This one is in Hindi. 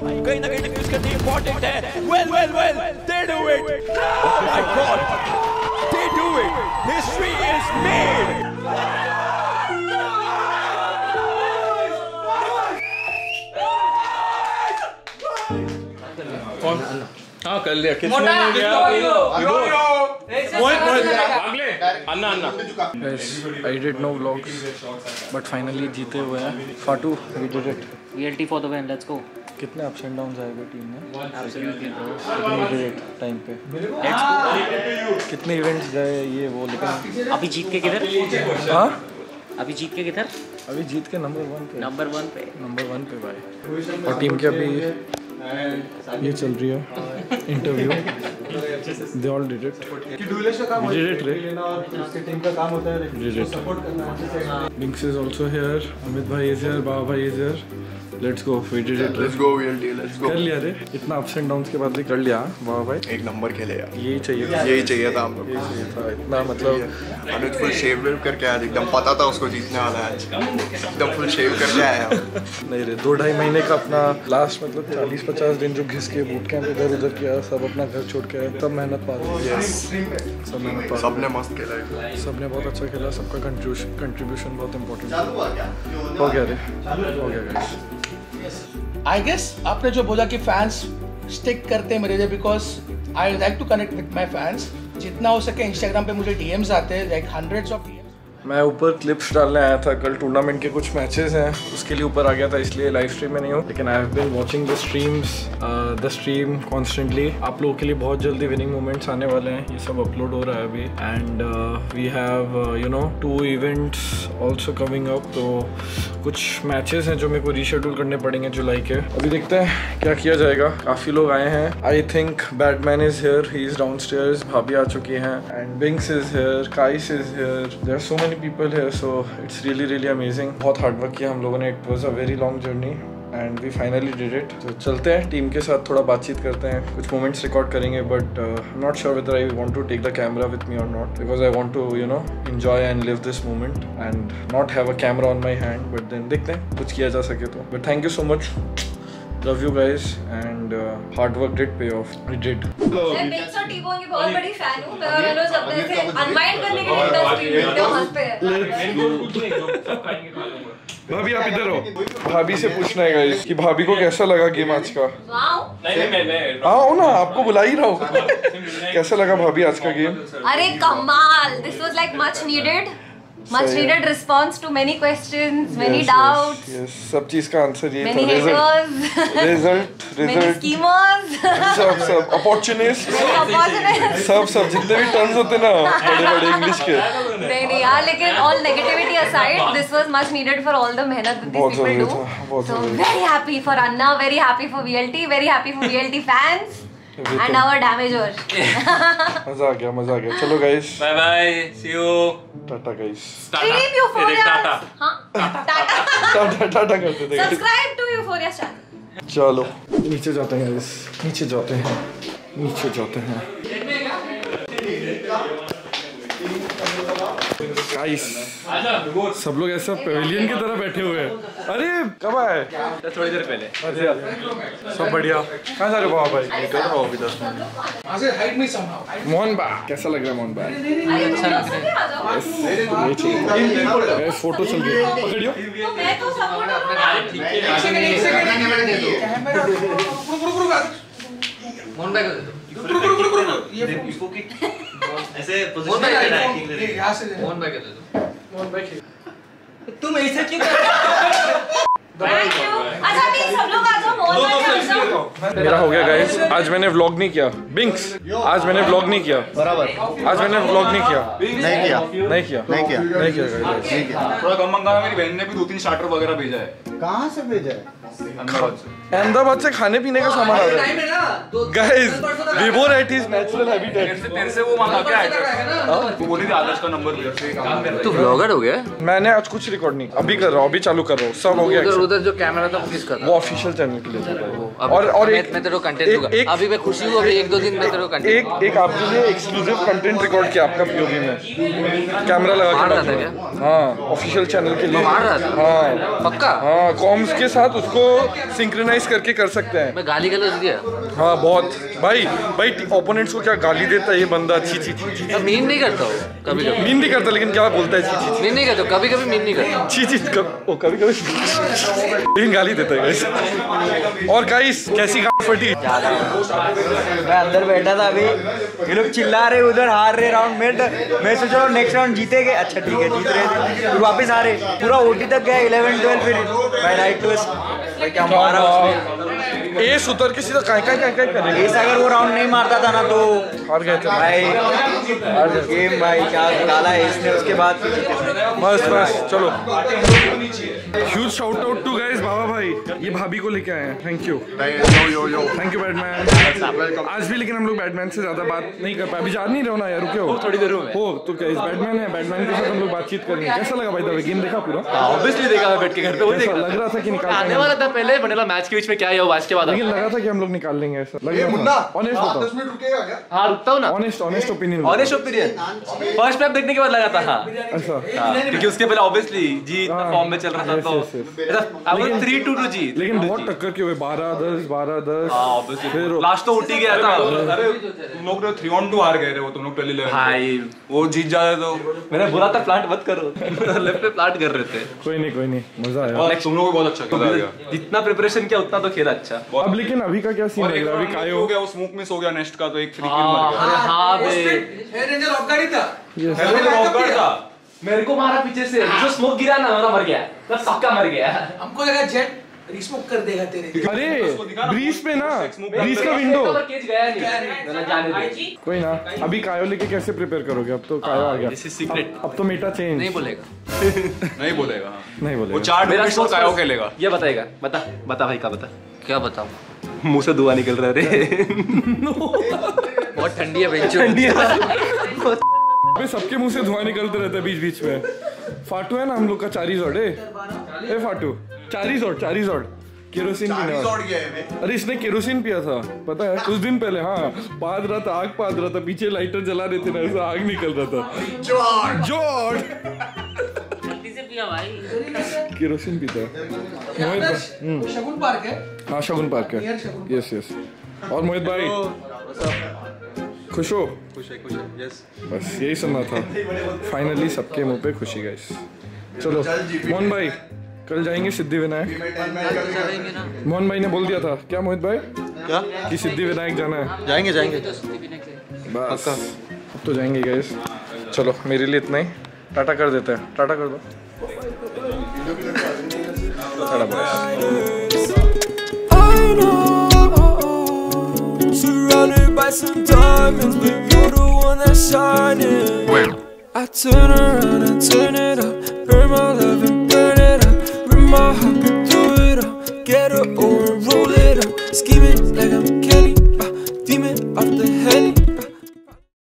कहीं ना कहीं डिफ्यूज करनी इंपॉर्टेंट है। Well well well they do it oh my god they do it history is made हाँ कर लिया। किसने नहीं लिया मोहित मोहित अगले अन्ना अन्ना। Guys, I did no vlogs, but finally जीते हुए हैं। फाटू we did it. VLT for the win. Let's go. कितने अप्स एंड डाउन्स आए हुए टीम में टाइम पे? कितने इवेंट्स गए ये वो लेकिन? अभी जीत के किधर? हाँ? अभी जीत के किधर? अभी जीत के नंबर वन पे। नंबर वन पे। नंबर वन पे भाई। और टीम के अभी ये चल रही है। Interview they all did it did it रे did it Binks is also here Amit भाई इज़ हियर बाबा भाई is here let's go we did it let's go VLT let's go कर लिया रे। इतना अप्स एंड डाउन्स के बाद भी कर लिया। बाबा भाई। एक नंबर खेले यार। यही चाहिए था। यही चाहिए था हम लोग यही चाहिए था। इतना मतलब अनुज फुल शेव वेव करके आया एकदम पता था उसको जीतने वाला है आज। एकदम फुल शेव करके आया नहीं रे दो ढाई महीने का अपना लास्ट मतलब चालीस पचास दिन जो घिस के बूट कैंप इधर उधर किया सब अपना घर छोड़ के सब मेहनत पा रहे सब मेहनत पा सबने मस्त खेला है। सबने बहुत अच्छा खेला। सबका कंट्रीब्यूशन बहुत इंपॉर्टेंट हो गया रे। हो गया guys. आई गेस आपने जो बोला कि फैंस स्टिक करते हैं मेरे लिए because I like to connect with my fans जितना हो सके इंस्टाग्राम पे मुझे डीएम्स आते हैं लाइक हंड्रेड्स ऑफ़ मैं ऊपर क्लिप्स डालने आया था। कल टूर्नामेंट के कुछ मैचेस हैं। उसके लिए ऊपर आ गया था, इसलिए लाइव स्ट्रीम में नहीं हूँ। लेकिन I have been watching the streams the stream constantly आप लोगों के लिए बहुत जल्दी विनिंग मोमेंट्स आने वाले हैं। ये सब अपलोड हो रहा है अभी। And we have you know two events also coming up तो कुछ मैचेस हैं जो मेरे को रीशेड्यूल करने पड़ेंगे जुलाई के। अभी देखते हैं क्या किया जाएगा। काफ़ी लोग आए हैं। I think Batman is here he is downstairs भाभी आ चुकी हैं। And Bings is here Kais is here there so many people here so it's really really amazing बहुत हार्ड वर्क किया हम लोगों ने. It was a very long journey and we finally did it तो चलते हैं टीम के साथ थोड़ा बातचीत करते हैं. कुछ मोमेंट्स रिकॉर्ड करेंगे but not sure whether I want to take the camera with me और not because I want to you know enjoy and live this moment and not have a camera on my hand but then देखते हैं कुछ किया जा सके तो. But thank you so much love you guys and hard work did pay off we did मैं बिग्स और टी-बोन की बहुत बड़ी फ़ैन हूँ मैं और अनुज अपने से अनवाइंड करने के लिए इंडस्ट्री में वीडियो मस्त है। भाभी आप इधर हो। भाभी से पूछना है गाइस कि भाभी को कैसा लगा गेम आज का? वाओ। नहीं नहीं मैं मैं हाँ ना आपको बुला ही रहा हूँ। कैसा लगा भाभी आज का गेम अरे कमाल this was like much needed much सही है। Needed response to many questions many doubts yes सब चीज़ का आंसर ये मेनी था result haters result many result सब सब. अपॉर्चुनिस्ट अपॉर्चुनिस्ट सब सब. जितने भी टर्म्स होते ना बड़े बड़े इंग्लिश के. नहीं नहीं यार लेकिन all negativity aside this was much needed for all the मेहनत that these people do. बहुत so very happy for Anna very happy for VLT very happy for VLT fans. And our damager मज़ा आ गया मज़ा आ गया. चलो guys bye bye see you tata guys Stream euphoria टाटा हाँ टाटा टाटा टाटा करते थे सब्सक्राइब टू यूफोरिया चैनल चलो। नीचे जाते हैं गाइस नीचे जाते हैं। नीचे जाते हैं। गाइस सब लोग ऐसा पेविलियन की तरह बैठे हुए हैं। अरे कब आए? थोड़ी देर पहले। अच्छा सब बढ़िया। कहाँ जा रहे हो भाई? निकल रहा हूँ अभी दस मिनट वहाँ से हाइट में समहाउ मोहन बा कैसा लग रहा है मोहन बा अच्छा लग रहा है। फ़ोटो चल रही है। पकड़ियो। तो मैं तो मोहन भाई को दे दो। ऐसे यहाँ से मोहन भाई मोहन भाई तुम ऐसा क्यों कर रहे हो? अच्छा सब लोग आ जाओ। मेरा हो गया गाइस आज मैंने व्लॉग नहीं किया। बिंक्स आज मैंने व्लॉग नहीं किया। बराबर। आज मैंने व्लॉग नहीं किया। नहीं किया। नहीं किया। नहीं किया। नहीं किया. नहीं किया। थोड़ा कम मंगाना मेरी बहन ने भी दो तीन स्टार्टर वगैरह भेजा है। कहाँ से भेजा है? अहमदाबाद से। खाने पीने का सामान आ रहा है। है guys vivo at is natural तेरे हैबिटेट से तेरे से वो मांगा क्या है। तू बोली थी आदर्श का नंबर भेज से काम कर तू ब्लॉगर हो गया? मैंने आज कुछ रिकॉर्ड नहीं। अभी कर रहा हूँ अभी चालू कर रहा हूँ। सब हो गया उधर उधर जो कैमरा था वो किसका था? वो ऑफिशियल चैनल के लिए। और और एक मैं तेरे को कंटेंट दूँगा। अभी मैं खुशी हूँ अभी एक दो दिन में तेरे को कंटेंट एक एक आपके लिए एक्सक्लूसिव कंटेंट रिकॉर्ड किया आपका पीओवी में। कैमरा लगा के था डालूँगा। हाँ ऑफिशियल चैनल के लिए। मार रहा था? हाँ। पक्का? हाँ कॉम्स के साथ उसको सिंक्रोनाइज करके कर सकते हैं। मैं गाली गलौज दिया? हाँ बहुत। भाई भाई ओपोनेंट्स को क्या गाली देता है ये बंदा? छी छी छी छी मीन नहीं करता हूँ कभी कभी मीन नहीं करता लेकिन क्या बोलता है? छी छी मीन नहीं करता कभी कभी मीन नहीं करता छी छी कभी कभी लेकिन गाली देता है और गाइस कैसी गाली फटी मैं अंदर बैठा था अभी। ये लोग चिल्ला रहे उधर हार रहे राउंड में मैं सोचा नेक्स्ट राउंड जीतेगे अच्छा ठीक है जीत रहे थे फिर वापस आ रहे पूरा ओटी तक गया इलेवन ट्वेल्व फिर मैं राइट ट्विस्ट क्या मारा एस उतर के सीधा काय काय काय काय करेंगे? एस अगर वो राउंड नहीं मारता था ना तो हार गए थे। भाई गेम भाई क्या डाला है इसने उसके बाद? जीते। बस बस चलो। Huge shout out to guys Baba भाई। ये भाभी को लेके आए हैं। Thank you yo yo yo thank you Batman आज भी लेकिन हम लोग बैटमैन से ज़्यादा बात नहीं कर पाए। अभी जा नहीं रहे हो ना यार रुके हो। थोड़ी देर हो तो क्या इस बैटमैन है? बैटमैन के साथ हम लोग बातचीत करेंगे कैसा लगा भाई दबे गेम देखा पूरा? ऑब्वियसली देखा मैं बैठ के घर पे वही देखा। लग रहा था कि निकाल आने वाला था पहले बनेला मैच के बीच में क्या है वो मैच के बाद। लेकिन लगा था कि हम लोग निकाल लेंगे ऐसा। लग रहा था। ऑनेस्ट बताओ। मिनट रुकेगा क्या? हाँ रुकता हूँ ना। Honest honest opinion honest opinion first map देखने के बाद लगा था हाँ। ऐसा हाँ, क्योंकि उसके पहले ऑब्वियसली जी इतना हाँ, फॉर्म में चल रहा था तो. आई वाज 3 टू टू जी लेकिन बहुत टक्कर के हुए बारह दस बारह दस हाँ ऑब्वियसली फिर लास्ट तो उठ ही गया था अरे तुम लोग तो थ्री ऑन टू हार गए थे वो तुम लोग ट्वेल्व इलेवन भाई वो जीत जाते तो मैंने बोला था प्लांट मत करो लेफ़्ट पे प्लांट कर रहे थे कोई नहीं कोई नहीं मज़ा आया और तुम लोग को बहुत अच्छा खेला गया जितना प्रिपरेशन किया उतना तो खेला अच्छा अब लेकिन अभी का क्या सीन लग रहा है अभी काय हो हो गया वो स्मोक मिस हो गया नेक्स्ट का तो एक फ्री किल हाँ मर अरे हाँ बे रेंजर ऑफ़ गाड़ी था गया हेलो रॉक गार्ड था मेरे को मारा पीछे से। जो स्मोक गिरा ना मेरा मर गया। तो सबका मर गया। हमको लगा जेट रिस्मोक कर देगा तेरे अरे ब्रीज पे ना। ब्रीज का विंडो केज गया नहीं। जाने दे। कोई ना अभी कायो लेके कैसे प्रिपेयर करोगे? अब तो कायो आ गया। दिस इज़ सीक्रेट अब तो मेटा चेंज नहीं बोलेगा। नहीं बोलेगा। हाँ। नहीं वो बोले चार मेरा तो कायो खेलेगा ये बताएगा। बता बता भाई का बता? क्या बताऊँ? मुँह से धुआँ निकल रहा है रे। बहुत ठंडी है बेंचो अबे सबके मुँह से धुआँ निकलते रहता है बीच बीच में। फाटू है ना हम लोग का? चारी जोड़ ए फाटू। चारी जोड़ चारी जोड़ केरोसिन पीने। अरे इसने केरोसिन पिया था। पता है कुछ दिन पहले हाँ। पाद रहा था आग पाद रहा था पीछे लाइटर जला देते ना ऐसा आग निकल रहा था। जॉर्ज केरोसिन पीता। है मोहित भाई हम्म, शगुन पार्क है। हाँ शगुन पार्क है। यस यस और मोहित भाई? खुश हो? खुश है खुश है यस बस यही सुनना था। फाइनली सबके मुँह पे खुशी गाइस चलो मोहन भाई कल जाएँगे सिद्धि विनायक? मोहन भाई ने बोल दिया था। क्या मोहित भाई? क्या? कि सिद्धि विनायक जाना है। जाएँगे जाएँगे. बस। अब तो जाएँगे गाइस चलो मेरे लिए इतना ही। टाटा कर देते हैं। टाटा कर दो। Tata I know Surrounded by some diamonds But you're the one that's shining. I turn around and turn it up